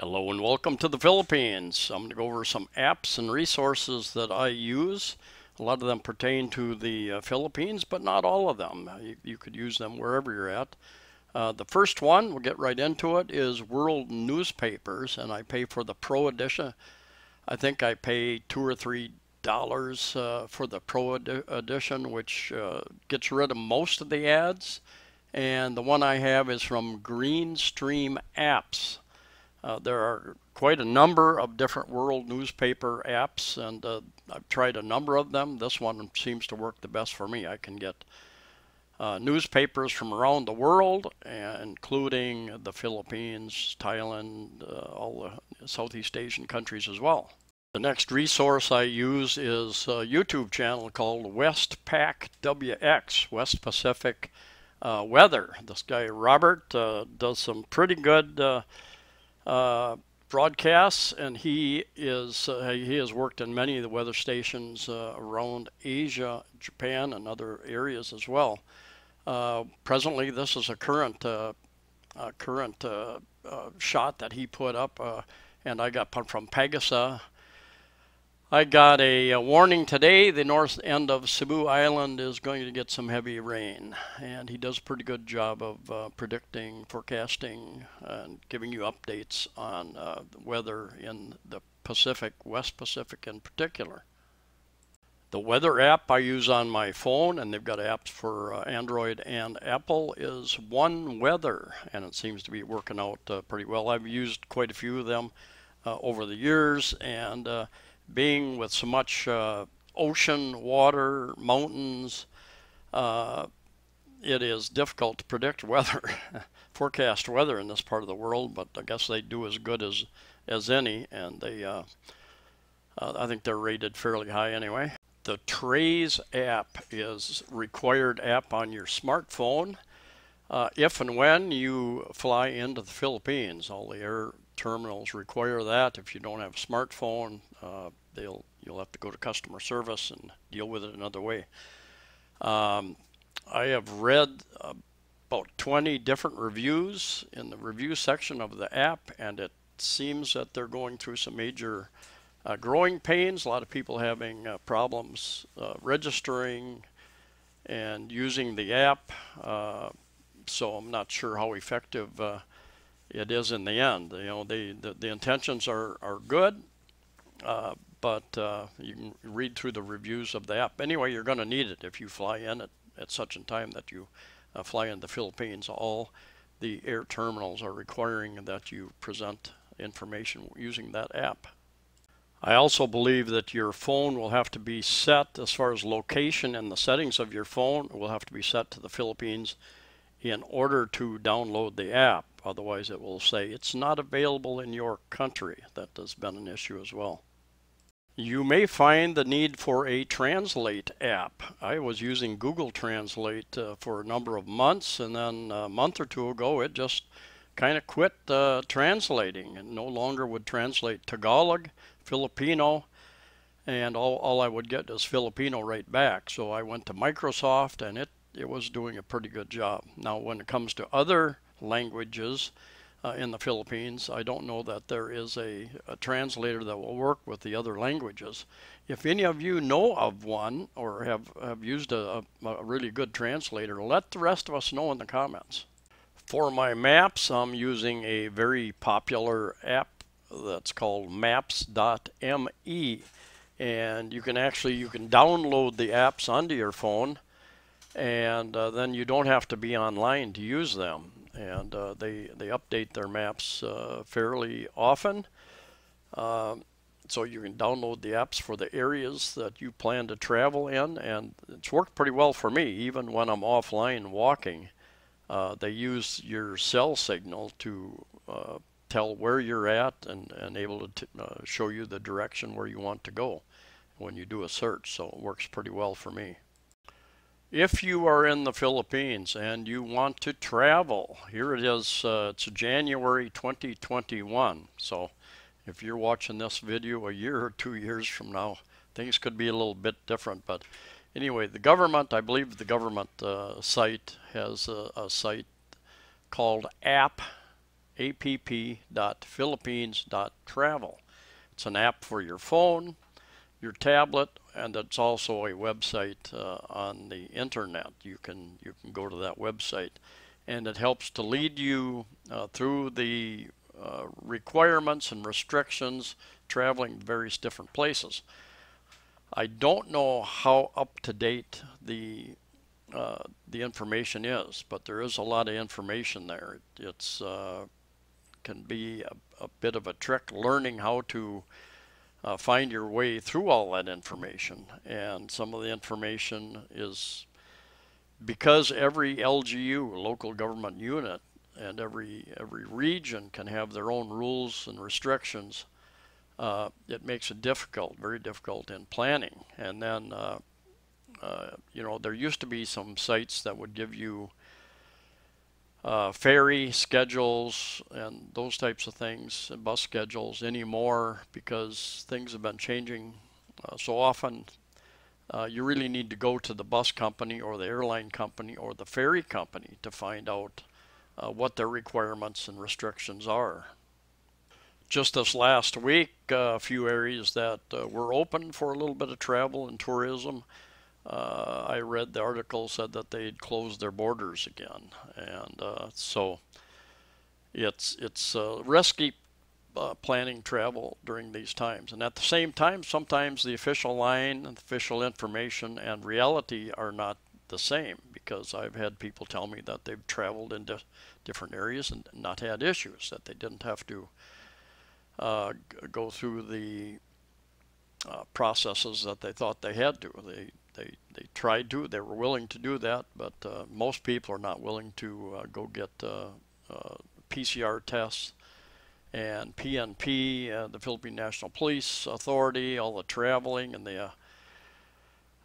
Hello and welcome to the Philippines. I'm going to go over some apps and resources that I use. A lot of them pertain to the uh, Philippines, but not all of them. Uh, you, could use them wherever you're at. Uh, the first one, we'll get right into it, is World Newspapers, and I pay for the Pro Edition. I think I pay two or three dollars uh, for the Pro edi Edition, which uh, gets rid of most of the ads. And the one I have is from Greenstream Apps. Uh, there are quite a number of different world newspaper apps, and uh, I've tried a number of them. This one seems to work the best for me. I can get uh, newspapers from around the world, including the Philippines, Thailand, uh, all the Southeast Asian countries as well. The next resource I use is a YouTube channel called Westpac WX, West Pacific uh, Weather. This guy Robert uh, does some pretty good uh, broadcasts, and he is uh, he has worked in many of the weather stations uh, around Asia, Japan, and other areas as well. Uh, presently, this is a current uh, current shot that he put up, and I got from Pagasa I got a, a, warning today. The north end of Cebu Island is going to get some heavy rain, and he does a pretty good job of uh, predicting, forecasting, and giving you updates on uh, the weather in the Pacific, West Pacific in particular. The weather app I use on my phone, and they've got apps for uh, Android and Apple, is One Weather, and it seems to be working out uh, pretty well. I've used quite a few of them uh, over the years, and uh, being with so much uh, ocean, water, mountains, uh, it is difficult to predict weather, forecast weather in this part of the world. But I guess they do as good as as any, and they, uh, uh I think they're rated fairly high anyway. The Traze app is required app on your smartphone. Uh, if and when you fly into the Philippines, all the air terminals require that. If you don't have a smartphone, uh, they'll you'll have to go to customer service and deal with it another way. Um, I have read about 20 different reviews in the review section of the app, and it seems that they're going through some major uh, growing pains. A lot of people having uh, problems uh, registering and using the app. Uh, so I'm not sure how effective uh, it is in the end. You know, they, the, the intentions are, are good, uh, but uh, you can read through the reviews of the app. Anyway, you're going to need it if you fly in at, at such a time that you uh, fly in the Philippines. All the air terminals are requiring that you present information using that app. I also believe that your phone will have to be set as far as location and the settings of your phone will have to be set to the Philippines in order to download the app. Otherwise, it will say it's not available in your country. That has been an issue as well. You may find the need for a Translate app. I was using Google Translate uh, for a number of months, and then a month or two ago, it just kind of quit uh, translating and no longer would translate Tagalog, Filipino, and all, all I would get is Filipino right back. So I went to Microsoft, and it it was doing a pretty good job. Now, when it comes to other languages uh, in the Philippines, I don't know that there is a, a, translator that will work with the other languages. If any of you know of one or have, have used a, a, really good translator, let the rest of us know in the comments. For my maps, I'm using a very popular app that's called maps.me and you can actually you can download the apps onto your phone and uh, then you don't have to be online to use them. And uh, they they update their maps uh, fairly often, um, so you can download the apps for the areas that you plan to travel in, and it's worked pretty well for me. Even when I'm offline walking, uh, they use your cell signal to uh, tell where you're at and, and able to uh, show you the direction where you want to go when you do a search. So it works pretty well for me. If you are in the Philippines and you want to travel, here it is, uh, it's January 2021. So if you're watching this video a year or two years from now, things could be a little bit different. But anyway, the government, I believe the government uh, site has a, a, site called app, app.philippines.travel. It's an app for your phone, your tablet, and it's also a website uh, on the internet. You can you can go to that website, and it helps to lead you uh, through the uh, requirements and restrictions traveling various different places. I don't know how up to date the uh, the information is, but there is a lot of information there. It, it's uh, can be a, a, bit of a trick learning how to uh, find your way through all that information. And some of the information is because every LGU, local government unit, and every every region can have their own rules and restrictions. Uh, it makes it difficult, very difficult in planning. And then, uh, uh, you know, there used to be some sites that would give you uh, ferry schedules and those types of things, and bus schedules anymore because things have been changing uh, so often. Uh, you really need to go to the bus company or the airline company or the ferry company to find out uh, what their requirements and restrictions are. Just this last week, uh, a few areas that uh, were open for a little bit of travel and tourism uh, I read the article said that they'd closed their borders again, and uh, so it's it's uh, risky uh, planning travel during these times. And at the same time, sometimes the official line, official information, and reality are not the same because I've had people tell me that they've traveled into different areas and not had issues, that they didn't have to uh, go through the uh, processes that they thought they had to. They they they tried to, they were willing to do that, but uh, most people are not willing to uh, go get uh, uh, PCR tests. And PNP, uh, the Philippine National Police Authority, all the traveling and the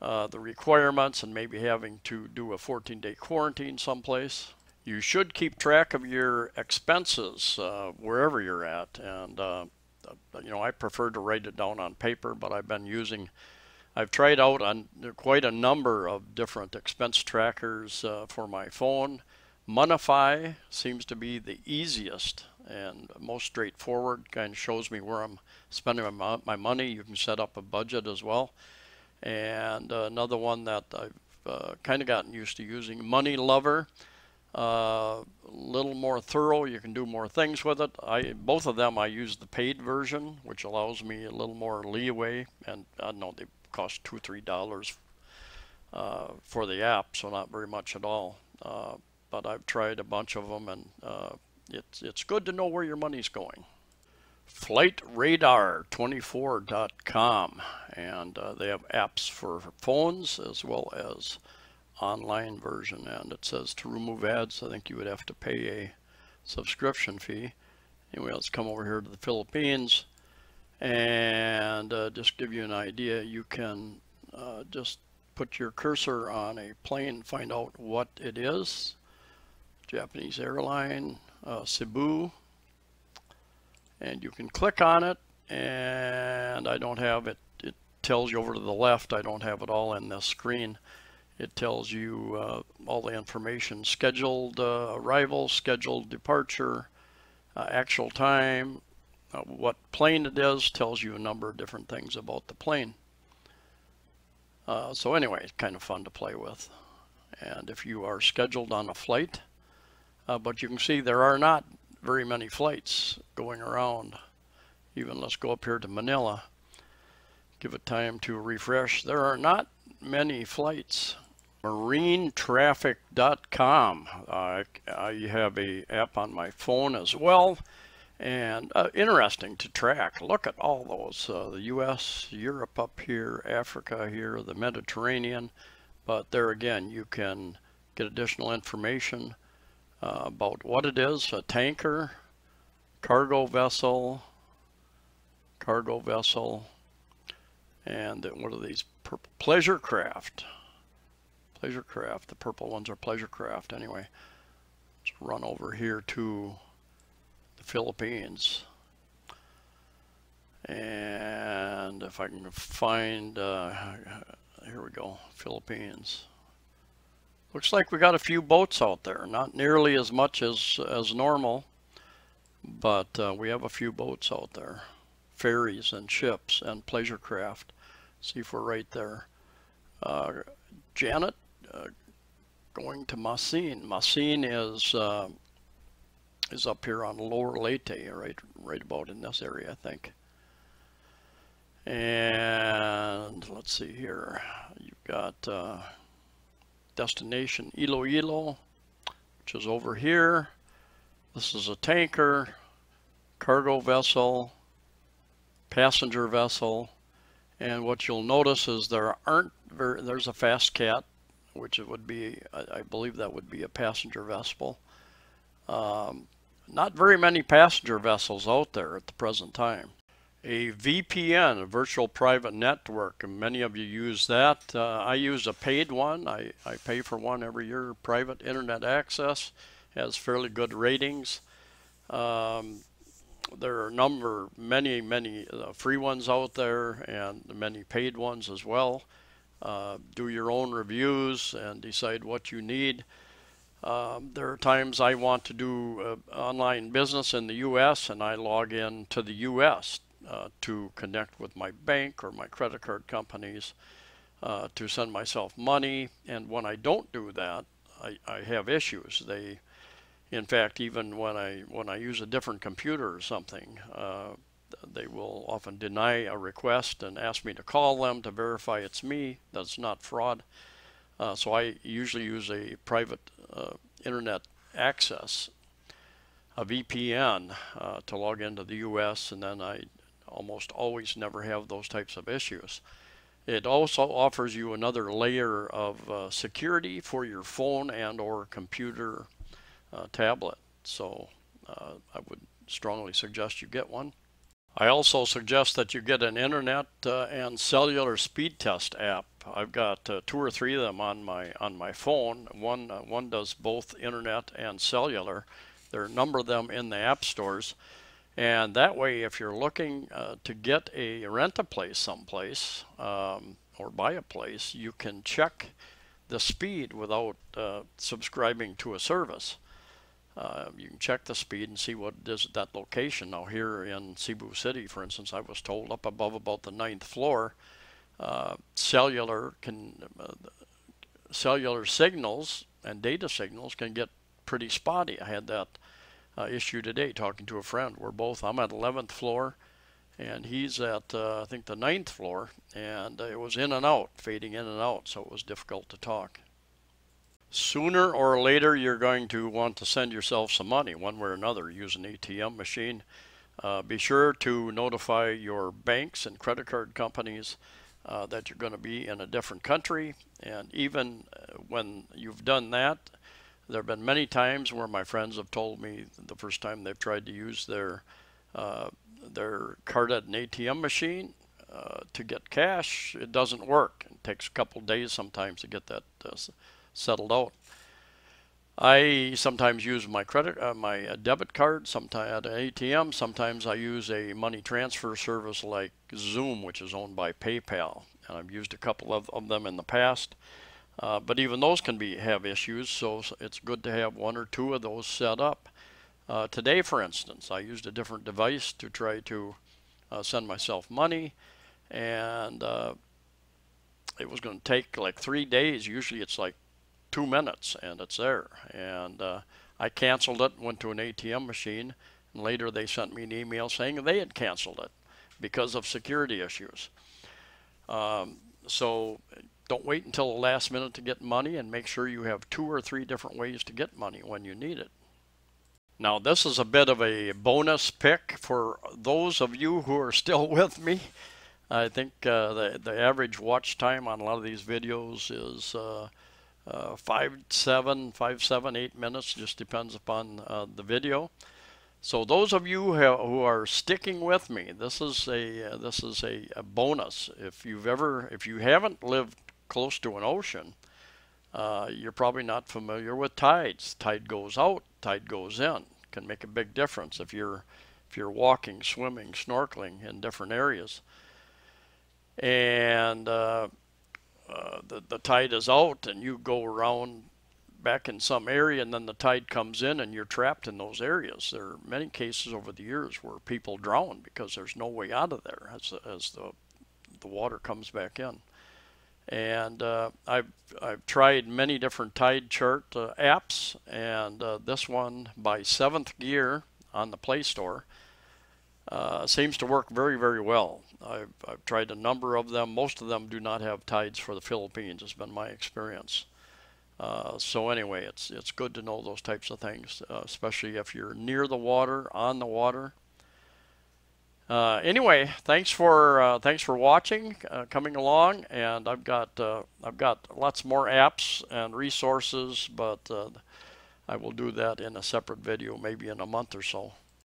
the requirements, and maybe having to do a 14-day quarantine someplace. You should keep track of your expenses wherever you're at, and you know I prefer to write it down on paper, but I've been using I've tried out on quite a number of different expense trackers uh, for my phone. Monefy seems to be the easiest and most straightforward. Kind of shows me where I'm spending my, my money. You can set up a budget as well. And uh, another one that I've uh, kind of gotten used to using, Money Lover. A uh, little more thorough. You can do more things with it. I both of them I use the paid version, which allows me a little more leeway. And I know they cost two three dollars uh, for the app, so not very much at all. Uh, but I've tried a bunch of them, and uh, it's it's good to know where your money's going. FlightRadar24.com, and uh, they have apps for phones as well as online version. And it says to remove ads, I think you would have to pay a subscription fee. Anyway, let's come over here to the Philippines and uh, just give you an idea you can uh, just put your cursor on a plane find out what it is. Japanese airline uh, Cebu. And you can click on it and I don't have it. It tells you over to the left I don't have it all in this screen. It tells you uh, all the information scheduled uh, arrival scheduled departure uh, actual time uh, what plane it is tells you a number of different things about the plane. Uh, so anyway, it's kind of fun to play with. And if you are scheduled on a flight, uh, but you can see there are not very many flights going around. Even let's go up here to Manila. Give it time to refresh. There are not many flights. Marinetraffic.com. Uh, I have a app on my phone as well and uh, interesting to track. Look at all those, uh, the U.S., Europe up here, Africa here, the Mediterranean, but there again you can get additional information uh, about what it is, a tanker, cargo vessel, cargo vessel, and what are these, pleasure craft, pleasure craft, the purple ones are pleasure craft anyway. Let's run over here to Philippines. And if I can find, uh, here we go, Philippines. Looks like we got a few boats out there, not nearly as much as, as normal. but uh, we have a few boats out there, ferries and ships and pleasure craft. See if we're right there. Uh, Janet, uh, going to Maasin. Maasin is uh, is up here on Lower Leyte, right, right about in this area, I think. And let's see here. You've got uh, destination Iloilo, which is over here. This is a tanker, cargo vessel, passenger vessel, and what you'll notice is there aren't very, there's a fast cat, which it would be, I, I believe that would be a passenger vessel. Um, not very many passenger vessels out there at the present time. A VPN, a virtual private network, and many of you use that. Uh, I use a paid one. I, I pay for one every year. Private internet access has fairly good ratings. Um, there are a number, many, many uh, free ones out there and many paid ones as well. Uh, do your own reviews and decide what you need. Um, there are times I want to do uh, online business in the U.S. and I log in to the U.S. Uh, to connect with my bank or my credit card companies uh, to send myself money. And when I don't do that, I, I have issues. They, in fact, even when I when I use a different computer or something, uh, they will often deny a request and ask me to call them to verify it's me. That's not fraud. Uh, so I usually use a private uh, internet access, a VPN, uh, to log into the U.S. and then I almost always never have those types of issues. It also offers you another layer of uh, security for your phone and or computer uh, tablet. So uh, I would strongly suggest you get one. I also suggest that you get an internet uh, and cellular speed test app. I've got uh, two or three of them on my on my phone. One uh, one does both internet and cellular. There are a number of them in the app stores, and that way, if you're looking uh, to get a rent a place someplace um, or buy a place, you can check the speed without uh, subscribing to a service. Uh, you can check the speed and see what it is at that location. Now here in Cebu City, for instance, I was told up above about the ninth floor, uh, cellular can uh, cellular signals and data signals can get pretty spotty. I had that uh, issue today talking to a friend. We're both, I'm at 11th floor and he's at, uh, I think, the ninth floor, and it was in and out, fading in and out, so it was difficult to talk. Sooner or later, you're going to want to send yourself some money, one way or another, use an ATM machine. Uh, be sure to notify your banks and credit card companies uh, that you're going to be in a different country. And even uh, when you've done that, there have been many times where my friends have told me the first time they've tried to use their uh, their card at an ATM machine uh, to get cash, it doesn't work. It takes a couple days sometimes to get that uh, settled out. I sometimes use my credit, uh, my uh, debit card, sometimes at an ATM. Sometimes I use a money transfer service like Xoom, which is owned by PayPal, and I've used a couple of, of them in the past. Uh, but even those can be have issues, so it's good to have one or two of those set up. Uh, today, for instance, I used a different device to try to uh, send myself money, and it was going to take like three days. Usually, it's like two minutes, and it's there. And uh, I canceled it, went to an ATM machine, and later they sent me an email saying they had canceled it because of security issues. Um, so don't wait until the last minute to get money and make sure you have two or three different ways to get money when you need it. Now this is a bit of a bonus pick for those of you who are still with me. I think uh, the, the average watch time on a lot of these videos is uh, uh, five, seven, five, seven, eight minutes, just depends upon uh, the video. So those of you who are sticking with me, this is a uh, this is a, a bonus. If you've ever, if you haven't lived close to an ocean, uh, you're probably not familiar with tides. Tide goes out, tide goes in. Can make a big difference if you're if you're walking, swimming, snorkeling in different areas. And uh, the, the tide is out and you go around back in some area and then the tide comes in and you're trapped in those areas. There are many cases over the years where people drown because there's no way out of there as as the the water comes back in. And uh, I've I've tried many different tide chart uh, apps, and uh, this one by Seventh Gear on the Play Store uh, seems to work very very well. I've I've tried a number of them. Most of them do not have tides for the Philippines. It's been my experience. Uh, so anyway, it's it's good to know those types of things, uh, especially if you're near the water, on the water. Uh, anyway, thanks for uh, thanks for watching, uh, coming along, and I've got I've got lots more apps and resources, but I will do that in a separate video, maybe in a month or so.